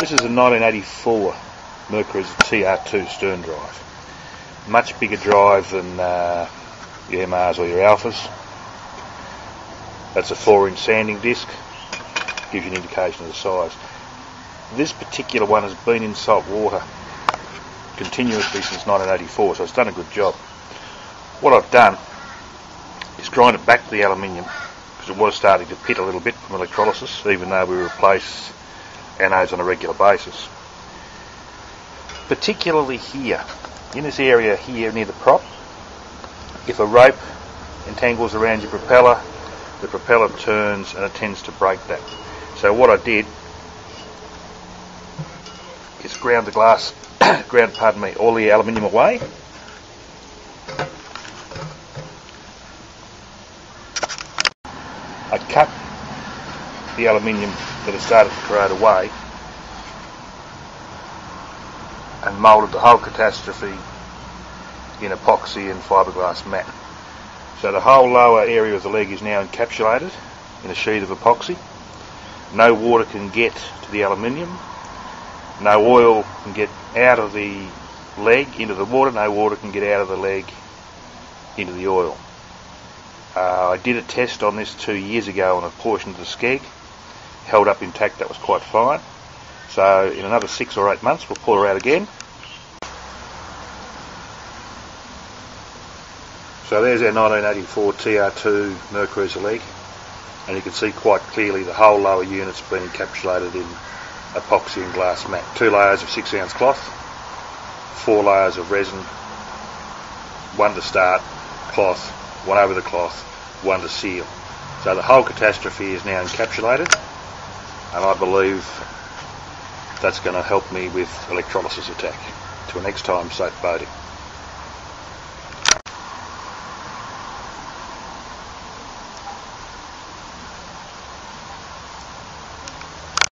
This is a 1984 MerCruiser TR2 stern drive. Much bigger drive than uh, your MRs or your Alphas. That's a 4 inch sanding disc. Gives you an indication of the size. This particular one has been in salt water continuously since 1984, so it's done a good job. What I've done is grind it back to the aluminium because it was starting to pit a little bit from electrolysis, even though we replace anodes on a regular basis. Particularly here, in this area here near the prop, if a rope entangles around your propeller, the propeller turns and it tends to break that. So what I did is ground the glass, ground, pardon me, all the aluminium away. I cut the aluminium that had started to corrode away and moulded the whole catastrophe in epoxy and fiberglass mat. So the whole lower area of the leg is now encapsulated in a sheet of epoxy. No water can get to the aluminium. No oil can get out of the leg into the water. No water can get out of the leg into the oil. Uh, I did a test on this two years ago on a portion of the skeg. Held up intact, that was quite fine. So in another six or eight months we'll pull her out again. So there's our 1984 TR2 MerCruiser leg and you can see quite clearly the whole lower unit's been encapsulated in epoxy and glass mat. Two layers of 6 ounce cloth, four layers of resin, one to start, cloth, one over the cloth, one to seal. So the whole catastrophe is now encapsulated and I believe that's going to help me with electrolysis attack. Till next time, safe boating.